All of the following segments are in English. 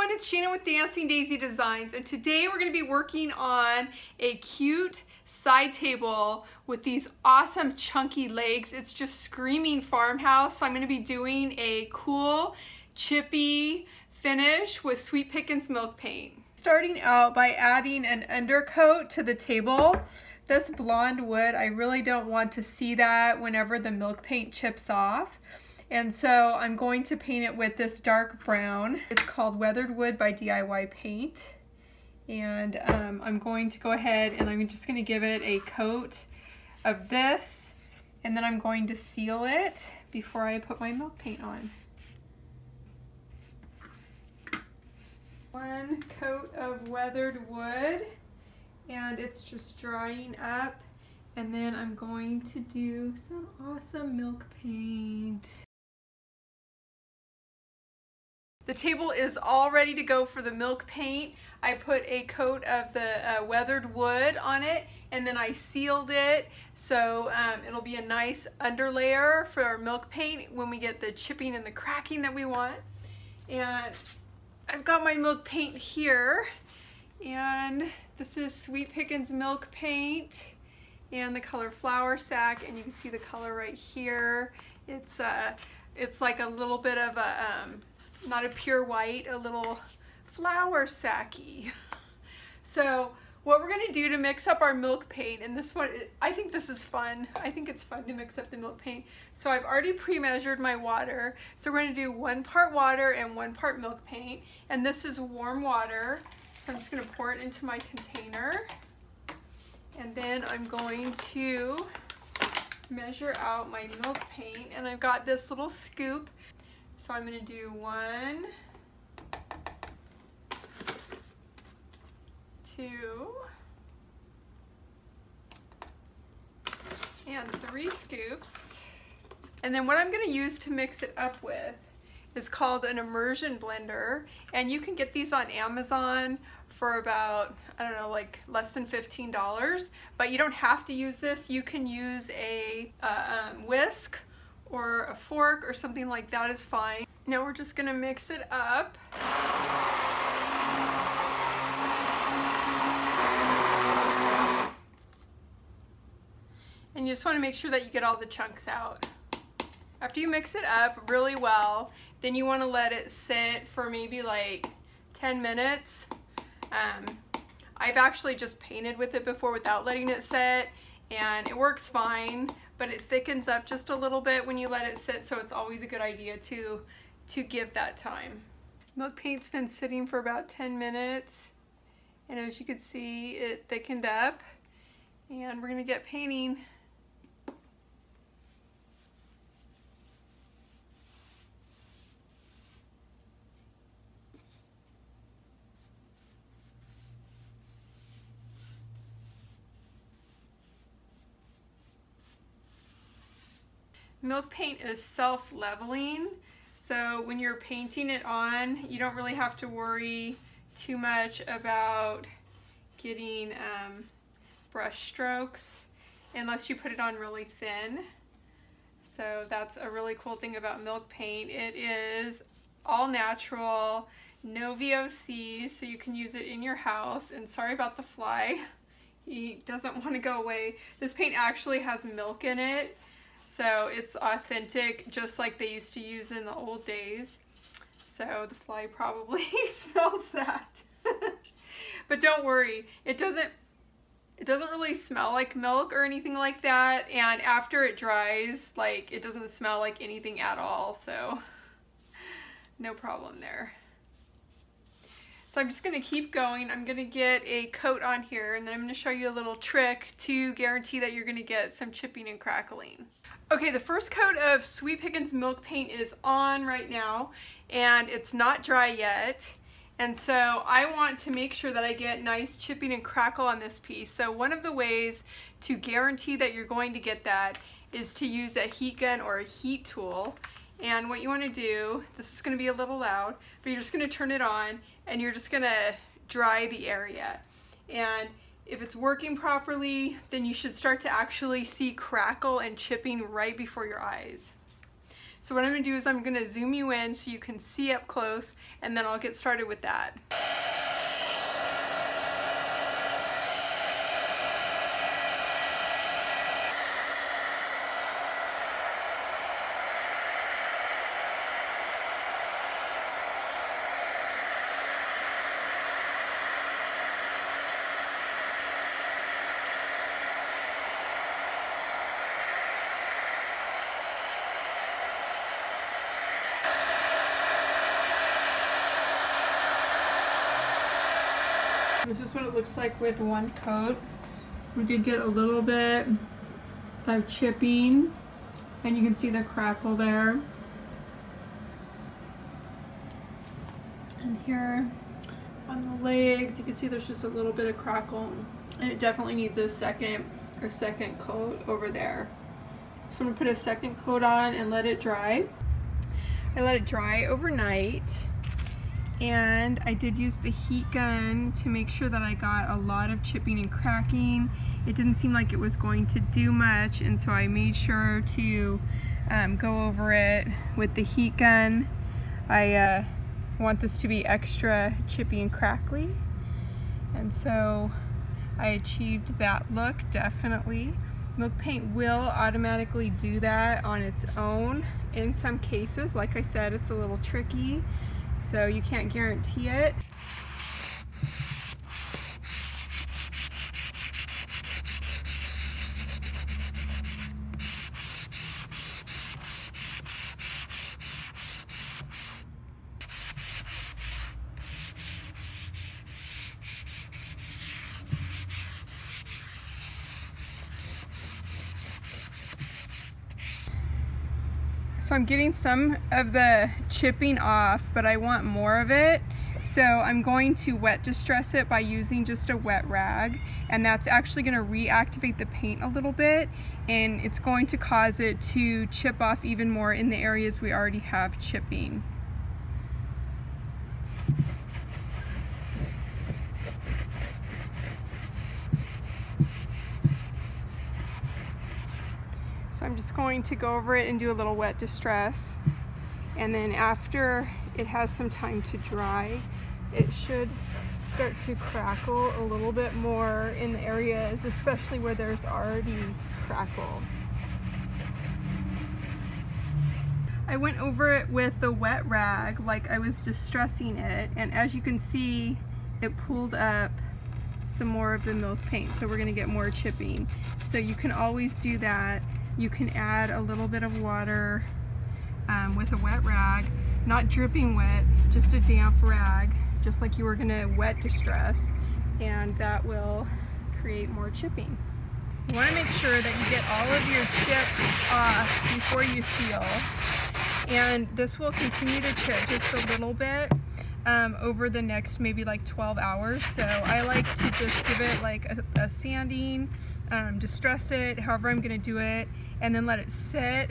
everyone, it's Shannon with Dancing Daisy Designs and today we're going to be working on a cute side table with these awesome chunky legs. It's just screaming farmhouse. So I'm going to be doing a cool chippy finish with Sweet Pickins milk paint. Starting out by adding an undercoat to the table. This blonde wood, I really don't want to see that whenever the milk paint chips off. And so I'm going to paint it with this dark brown. It's called Weathered Wood by DIY Paint. And um, I'm going to go ahead and I'm just gonna give it a coat of this. And then I'm going to seal it before I put my milk paint on. One coat of weathered wood and it's just drying up and then I'm going to do some awesome milk paint. The table is all ready to go for the milk paint. I put a coat of the uh, weathered wood on it and then I sealed it so um, it'll be a nice underlayer for our milk paint when we get the chipping and the cracking that we want. And I've got my milk paint here and this is Sweet Pickins milk paint and the color flour sack and you can see the color right here. It's uh, it's like a little bit of a um, not a pure white, a little flour sacky. So what we're gonna do to mix up our milk paint, and this one, I think this is fun. I think it's fun to mix up the milk paint. So I've already pre-measured my water. So we're gonna do one part water and one part milk paint. And this is warm water. So I'm just gonna pour it into my container. And then I'm going to measure out my milk paint. And I've got this little scoop so I'm gonna do one, two, and three scoops. And then what I'm gonna use to mix it up with is called an immersion blender. And you can get these on Amazon for about, I don't know, like less than $15. But you don't have to use this. You can use a uh, um, whisk or a fork or something like that is fine. Now we're just gonna mix it up. And you just wanna make sure that you get all the chunks out. After you mix it up really well, then you wanna let it sit for maybe like 10 minutes. Um, I've actually just painted with it before without letting it sit and it works fine but it thickens up just a little bit when you let it sit so it's always a good idea to to give that time. Milk paint's been sitting for about 10 minutes and as you can see it thickened up and we're gonna get painting Milk paint is self-leveling, so when you're painting it on, you don't really have to worry too much about getting um, brush strokes unless you put it on really thin. So that's a really cool thing about milk paint. It is all natural, no VOC, so you can use it in your house. And sorry about the fly. He doesn't want to go away. This paint actually has milk in it, so it's authentic, just like they used to use in the old days. So the fly probably smells that. but don't worry, it doesn't it doesn't really smell like milk or anything like that and after it dries like it doesn't smell like anything at all so no problem there so I'm just going to keep going I'm going to get a coat on here and then I'm to show you a little trick to guarantee that you're going to get some chipping and crackling Okay, the first coat of Sweet Pickins milk paint is on right now and it's not dry yet. And so I want to make sure that I get nice chipping and crackle on this piece. So one of the ways to guarantee that you're going to get that is to use a heat gun or a heat tool. And what you want to do, this is going to be a little loud, but you're just going to turn it on and you're just to dry the area. And if it's working properly, then you should start to actually see crackle and chipping right before your eyes. So what I'm gonna do is I'm gonna zoom you in so you can see up close and then I'll get started with that. This is what it looks like with one coat. We did get a little bit of chipping and you can see the crackle there. And here on the legs, you can see there's just a little bit of crackle and it definitely needs a second or second coat over there. So I'm gonna put a second coat on and let it dry. I let it dry overnight and I did use the heat gun to make sure that I got a lot of chipping and cracking. It didn't seem like it was going to do much and so I made sure to um, go over it with the heat gun. I uh, want this to be extra chippy and crackly and so I achieved that look definitely. Milk paint will automatically do that on its own in some cases. Like I said, it's a little tricky so you can't guarantee it. So I'm getting some of the chipping off, but I want more of it. So I'm going to wet distress it by using just a wet rag and that's actually going to reactivate the paint a little bit and it's going to cause it to chip off even more in the areas we already have chipping. I'm just going to go over it and do a little wet distress. And then after it has some time to dry, it should start to crackle a little bit more in the areas, especially where there's already crackle. I went over it with the wet rag like I was distressing it and as you can see it pulled up some more of the milk paint so we're going to get more chipping so you can always do that you can add a little bit of water um, with a wet rag, not dripping wet, just a damp rag, just like you were gonna wet distress, and that will create more chipping. You wanna make sure that you get all of your chips off before you seal, and this will continue to chip just a little bit um, over the next maybe like 12 hours. So I like to just give it like a, a sanding, um, distress it, however I'm gonna do it, and then let it sit.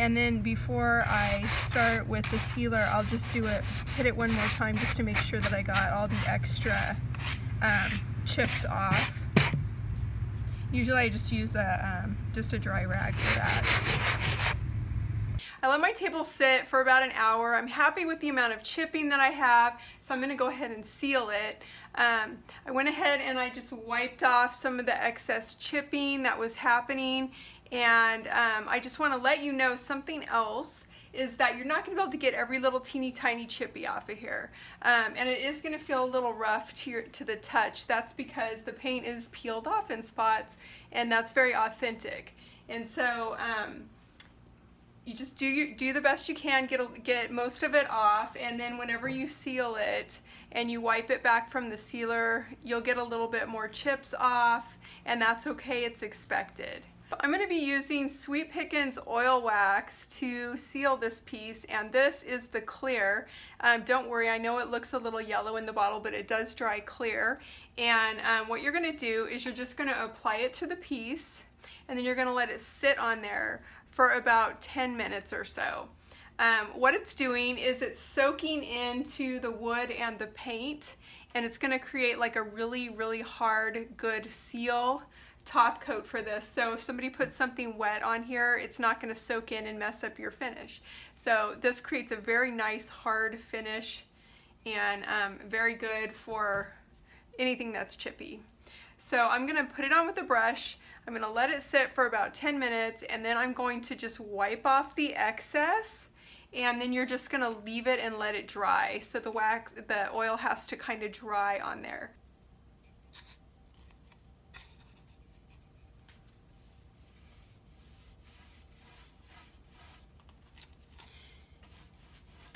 And then before I start with the sealer, I'll just do it, hit it one more time just to make sure that I got all the extra um, chips off. Usually I just use a, um, just a dry rag for that. I let my table sit for about an hour. I'm happy with the amount of chipping that I have, so I'm gonna go ahead and seal it. Um, I went ahead and I just wiped off some of the excess chipping that was happening and um, I just want to let you know something else is that you're not going to be able to get every little teeny tiny chippy off of here. Um, and it is going to feel a little rough to, your, to the touch. That's because the paint is peeled off in spots and that's very authentic. And so um, you just do do the best you can, get, get most of it off, and then whenever you seal it and you wipe it back from the sealer, you'll get a little bit more chips off, and that's okay, it's expected. I'm going to be using Sweet Pickins oil wax to seal this piece and this is the clear. Um, don't worry, I know it looks a little yellow in the bottle but it does dry clear and um, what you're going to do is you're just going to apply it to the piece and then you're going to let it sit on there for about 10 minutes or so. Um, what it's doing is it's soaking into the wood and the paint and it's going to create like a really really hard good seal top coat for this. So if somebody puts something wet on here, it's not going to soak in and mess up your finish. So this creates a very nice hard finish and um, very good for anything that's chippy. So I'm going to put it on with a brush. I'm going to let it sit for about 10 minutes and then I'm going to just wipe off the excess and then you're just going to leave it and let it dry. So the wax, the oil has to kind of dry on there.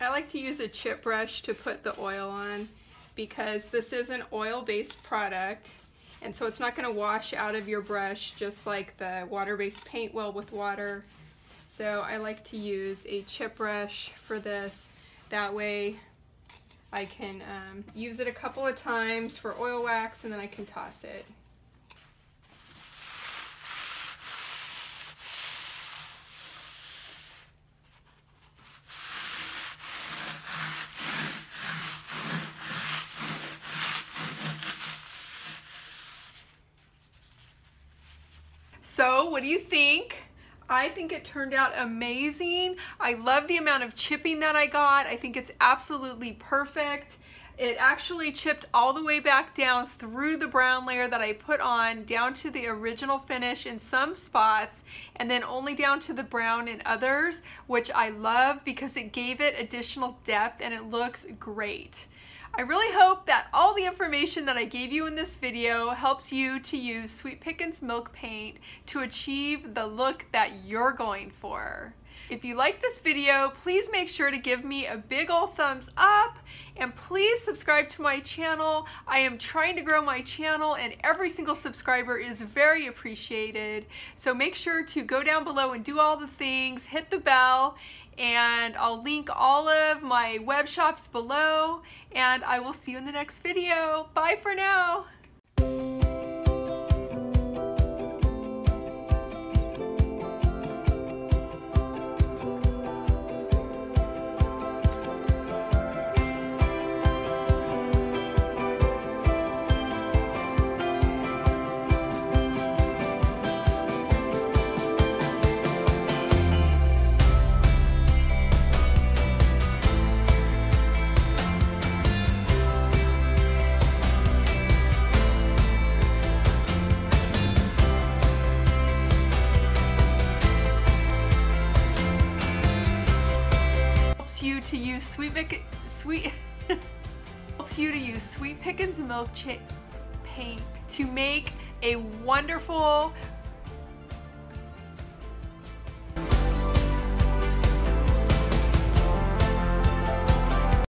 I like to use a chip brush to put the oil on because this is an oil-based product and so it's not going to wash out of your brush just like the water-based paint will with water. So I like to use a chip brush for this. That way I can um, use it a couple of times for oil wax and then I can toss it. So what do you think? I think it turned out amazing. I love the amount of chipping that I got. I think it's absolutely perfect. It actually chipped all the way back down through the brown layer that I put on down to the original finish in some spots and then only down to the brown in others, which I love because it gave it additional depth and it looks great. I really hope that all the information that I gave you in this video helps you to use Sweet Pickins Milk Paint to achieve the look that you're going for. If you like this video, please make sure to give me a big old thumbs up and please subscribe to my channel. I am trying to grow my channel and every single subscriber is very appreciated. So make sure to go down below and do all the things, hit the bell, and I'll link all of my web shops below and I will see you in the next video. Bye for now. Sweet Vic Sweet helps you to use Sweet Pickins milk paint to make a wonderful